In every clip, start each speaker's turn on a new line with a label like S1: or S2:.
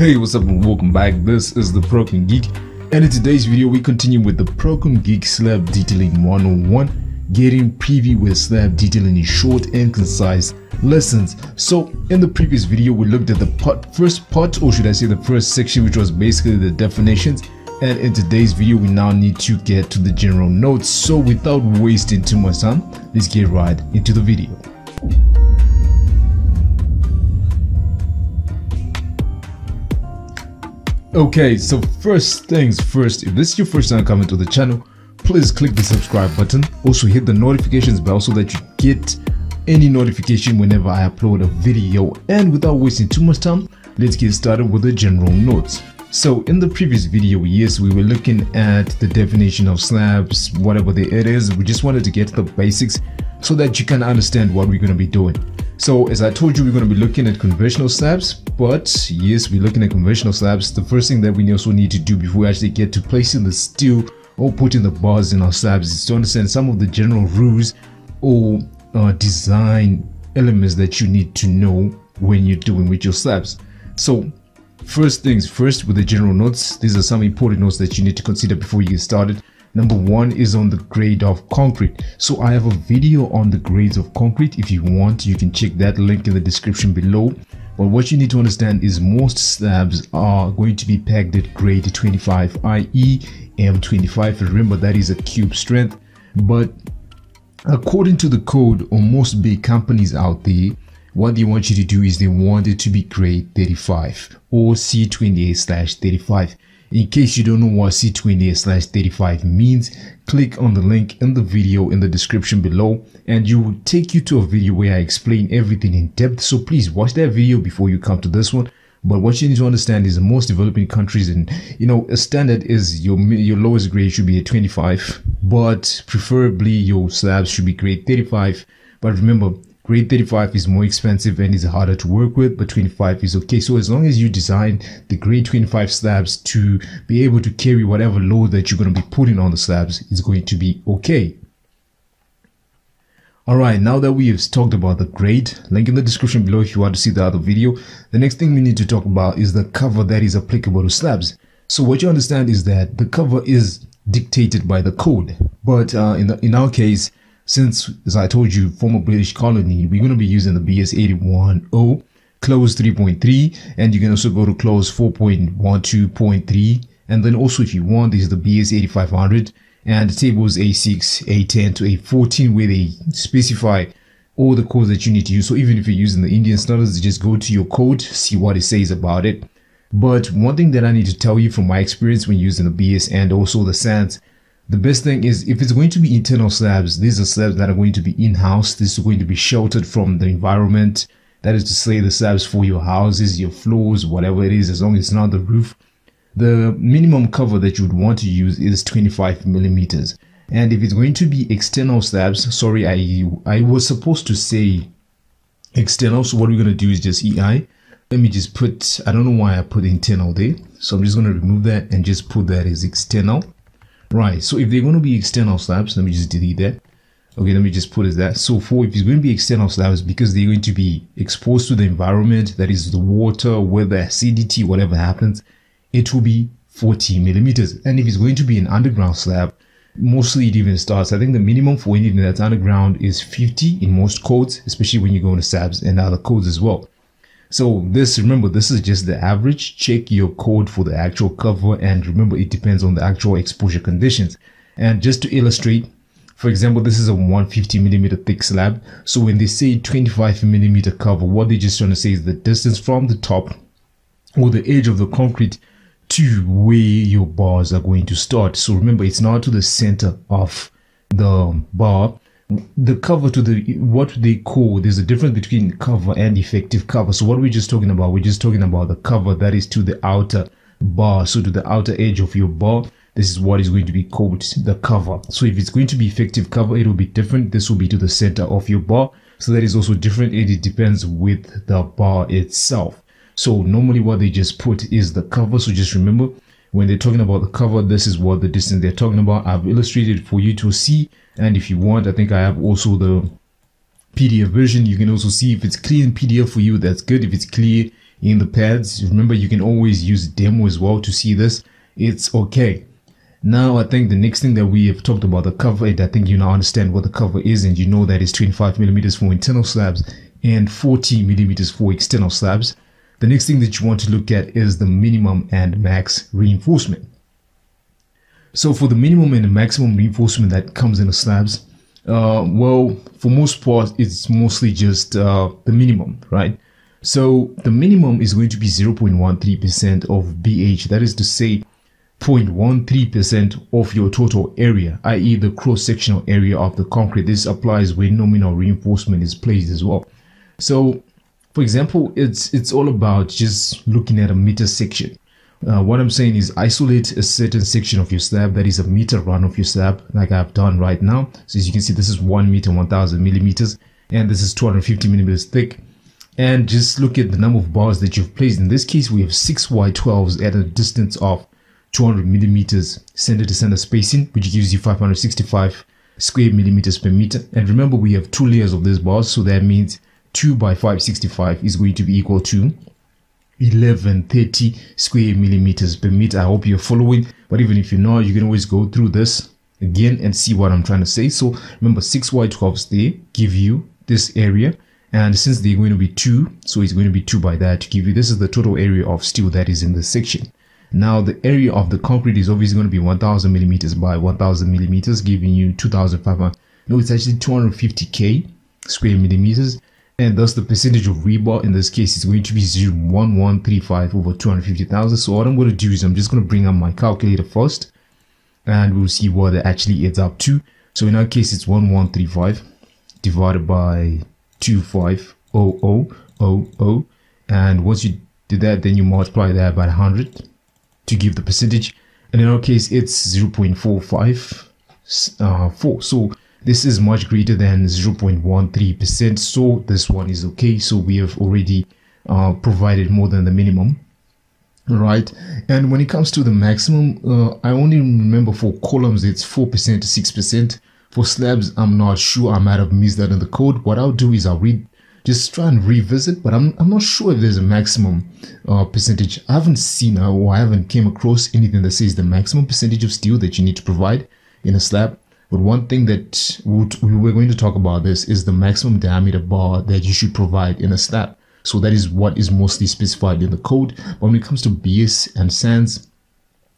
S1: Hey, what's up and welcome back. This is the Prokon Geek, and in today's video, we continue with the Prokon Geek Slab Detailing 101, getting preview with slab detailing in short and concise lessons. So, in the previous video, we looked at the part, first part, or should I say the first section, which was basically the definitions. And in today's video, we now need to get to the general notes. So, without wasting too much time, let's get right into the video. Okay, so first things first, if this is your first time coming to the channel, please click the subscribe button. Also hit the notifications bell so that you get any notification whenever I upload a video. And without wasting too much time, let's get started with the general notes. So in the previous video, yes, we were looking at the definition of slabs, whatever the, it is. We just wanted to get the basics so that you can understand what we're going to be doing. So as I told you, we're going to be looking at conventional slabs, but yes, we're looking at conventional slabs. The first thing that we also need to do before we actually get to placing the steel or putting the bars in our slabs is to understand some of the general rules or uh, design elements that you need to know when you're doing with your slabs. So first things first with the general notes, these are some important notes that you need to consider before you get started. Number one is on the grade of concrete. So I have a video on the grades of concrete. If you want, you can check that link in the description below. But what you need to understand is most slabs are going to be pegged at grade 25, i.e. M25. Remember that is a cube strength. But according to the code on most big companies out there, what they want you to do is they want it to be grade 35 or C28 slash 35. In case you don't know what C28 slash 35 means, click on the link in the video in the description below and you will take you to a video where I explain everything in depth. So please watch that video before you come to this one. But what you need to understand is the most developing countries and you know a standard is your your lowest grade should be a 25, but preferably your slabs should be grade 35. But remember, Grade 35 is more expensive and is harder to work with, but 25 is okay. So as long as you design the grade 25 slabs to be able to carry whatever load that you're going to be putting on the slabs, it's going to be okay. Alright, now that we have talked about the grade, link in the description below if you want to see the other video. The next thing we need to talk about is the cover that is applicable to slabs. So what you understand is that the cover is dictated by the code, but uh, in, the, in our case, since, as I told you, former British colony, we're going to be using the BS8110 clause 3.3 and you can also go to clause 4.12.3 and then also if you want this is the BS8500 and the tables A6, A10 to A14 where they specify all the codes that you need to use. So even if you're using the Indian standards, just go to your code, see what it says about it. But one thing that I need to tell you from my experience when using the BS and also the SANS the best thing is if it's going to be internal slabs, these are slabs that are going to be in-house. This is going to be sheltered from the environment. That is to say the slabs for your houses, your floors, whatever it is, as long as it's not the roof. The minimum cover that you would want to use is 25 millimeters. And if it's going to be external slabs, sorry, I I was supposed to say external. So what we're going to do is just EI. Let me just put, I don't know why I put internal there. So I'm just going to remove that and just put that as external. Right, so if they're going to be external slabs, let me just delete that. Okay, let me just put it that. So for if it's going to be external slabs, because they're going to be exposed to the environment, that is the water, weather, acidity, whatever happens, it will be 40 millimeters. And if it's going to be an underground slab, mostly it even starts. I think the minimum for anything that's underground is 50 in most codes, especially when you go into slabs and other codes as well. So this, remember, this is just the average. Check your code for the actual cover. And remember, it depends on the actual exposure conditions. And just to illustrate, for example, this is a 150 millimeter thick slab. So when they say 25 millimeter cover, what they're just trying to say is the distance from the top or the edge of the concrete to where your bars are going to start. So remember, it's not to the center of the bar, the cover to the what they call there's a difference between cover and effective cover. So what we're just talking about we're just talking about the cover that is to the outer bar. So to the outer edge of your bar this is what is going to be called the cover. So if it's going to be effective cover it will be different. This will be to the center of your bar. So that is also different and it depends with the bar itself. So normally what they just put is the cover. So just remember when they're talking about the cover this is what the distance they're talking about. I've illustrated for you to see and if you want i think i have also the pdf version you can also see if it's clear in pdf for you that's good if it's clear in the Padds. Remember, you can always use demo as well to see this. It's okay. Now, I think the next thing that we have talked about the cover, I think you now understand what the cover is, and you know that it's 25 millimeters for internal slabs and 40 millimeters for external slabs. The next thing that you want to look at is the minimum and max reinforcement. So for the minimum and the maximum reinforcement that comes in the slabs, uh, well, for most part, it's mostly just uh, the minimum, right? So the minimum is going to be 0.13% of BH. That is to say, 0.13% of your total area, i.e. the cross-sectional area of the concrete. This applies when nominal reinforcement is placed as well. So, for example, it's it's all about just looking at a meter section. Uh, what I'm saying is isolate a certain section of your slab that is a meter run of your slab, like I've done right now. So as you can see, this is one meter, 1000 millimeters, and this is 250 millimeters thick. And just look at the number of bars that you've placed. In this case, we have six Y12s at a distance of 200 millimeters center to center spacing, which gives you 565 square millimeters per meter. And remember, we have two layers of these bars, so that means 2 by 565 is going to be equal to 1130 square millimeters per meter. I hope you're following, but even if you're not, you can always go through this again and see what I'm trying to say. So remember, 6 Y12s they give you this area. And since they're going to be 2, so it's going to be 2 by that to give you, this is the total area of steel that is in this section. Now the area of the concrete is obviously going to be 1000 millimeters by 1000 millimeters, giving you 2500. No, it's actually 250k square millimeters. And thus the percentage of rebar in this case is going to be 0.1135 over 250,000. So what I'm going to do is I'm just going to bring up my calculator first and we'll see what it actually adds up to. So in our case, it's 1135 divided by 250000. And once you do that, then you multiply that by 100 to give the percentage. And in our case, it's 0.454. Uh, so this is much greater than 0.13%. So this one is okay. So we have already uh, provided more than the minimum. Right. And when it comes to the maximum, uh, I only remember for columns, it's 4% to 6%. For slabs, I'm not sure. I might have missed that in the code. What I'll do is I'll read just try and revisit but i'm, I'm not sure if there's a maximum uh, percentage i haven't seen uh, or i haven't came across anything that says the maximum percentage of steel that you need to provide in a slab but one thing that we're going to talk about this is the maximum diameter bar that you should provide in a slab so that is what is mostly specified in the code but when it comes to bs and SANS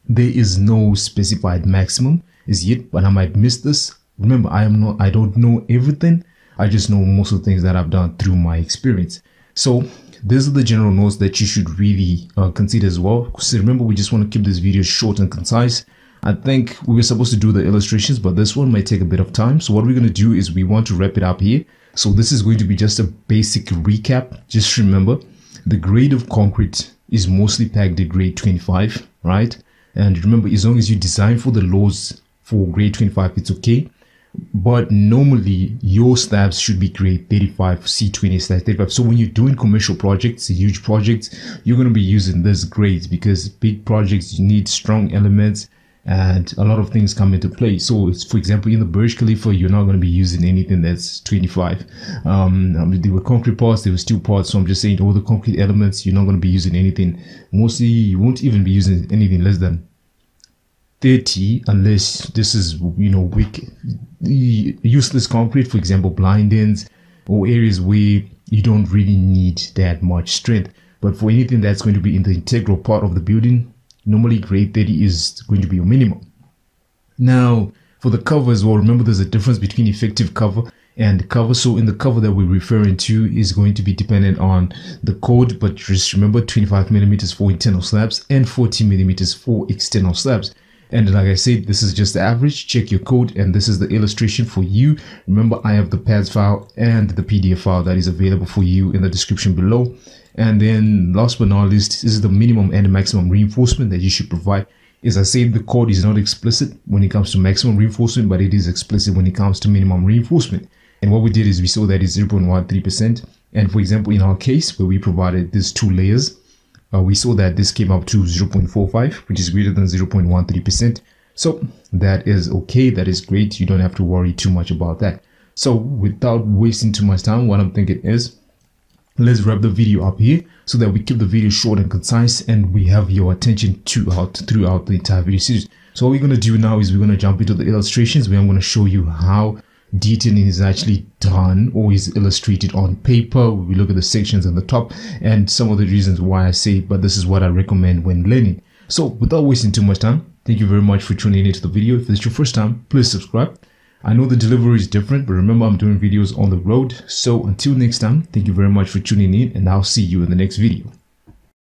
S1: there is no specified maximum as yet but i might miss this remember i am not i don't know everything I just know most of the things that I've done through my experience. So these are the general notes that you should really uh, consider as well. So remember, we just want to keep this video short and concise. I think we were supposed to do the illustrations, but this one might take a bit of time. So what we're going to do is we want to wrap it up here. So this is going to be just a basic recap. Just remember, the grade of concrete is mostly packed at grade 25, right? And remember, as long as you design for the laws for grade 25, it's okay but normally your slabs should be grade 35 c20 slash 35 so when you're doing commercial projects huge projects you're going to be using this grades because big projects you need strong elements and a lot of things come into play. So for example in the Burj Khalifa you're not going to be using anything that's 25 um, I mean, there were concrete parts there were steel parts so I'm just saying all the concrete elements you're not going to be using anything. Mostly you won't even be using anything less than 30 unless this is you know weak useless concrete for example blindings or areas where you don't really need that much strength. But for anything that's going to be in the integral part of the building normally grade 30 is going to be your minimum now for the cover as well remember there's a difference between effective cover and cover so in the cover that we're referring to is going to be dependent on the code but just remember 25 millimeters for internal slabs and 40 millimeters for external slabs and like I said, this is just the average. Check your code and this is the illustration for you. Remember, I have the Padds file and the PDF file that is available for you in the description below. And then last but not least, this is the minimum and maximum reinforcement that you should provide. As I said, the code is not explicit when it comes to maximum reinforcement, but it is explicit when it comes to minimum reinforcement. And what we did is we saw that it's 0.13%. And for example, in our case where we provided these two layers, uh, we saw that this came up to 0.45 which is greater than 0.13 percent so that is okay that is great you don't have to worry too much about that so without wasting too much time what i'm thinking is let's wrap the video up here so that we keep the video short and concise and we have your attention throughout throughout the entire video series. So what we're going to do now is we're going to jump into the illustrations where i'm going to show you how detailing is actually done or is illustrated on paper. We look at the sections on the top and some of the reasons why i say but this is what i recommend when learning. So without wasting too much time thank you very much for tuning into the video. If it's your first time please subscribe I know the delivery is different, but remember I'm doing videos on the road. So until next time, thank you very much for tuning in and I'll see you in the next video.